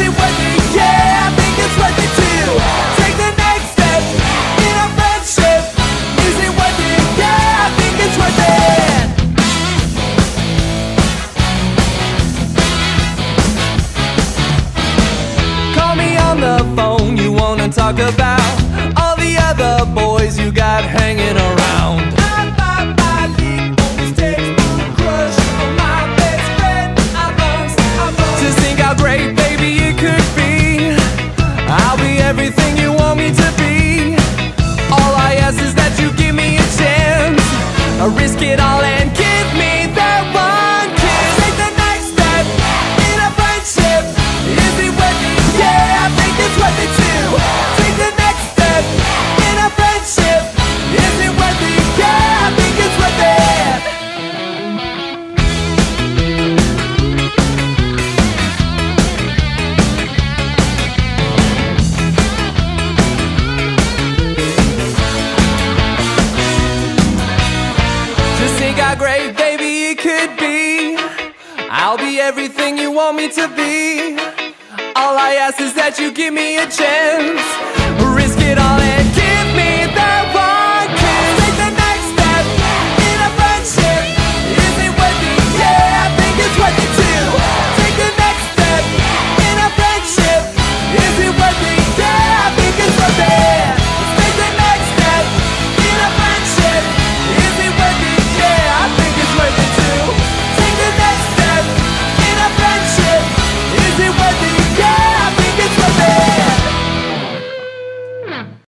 it worth it? Yeah, I think it's worth it too. Take the next step in friendship. Is it worth it? Yeah, I think it's worth it. Call me on the phone. You wanna talk about all the other boys you got hanging. I risk it all. I'll be everything you want me to be. All I ask is that you give me a chance. Risk it all.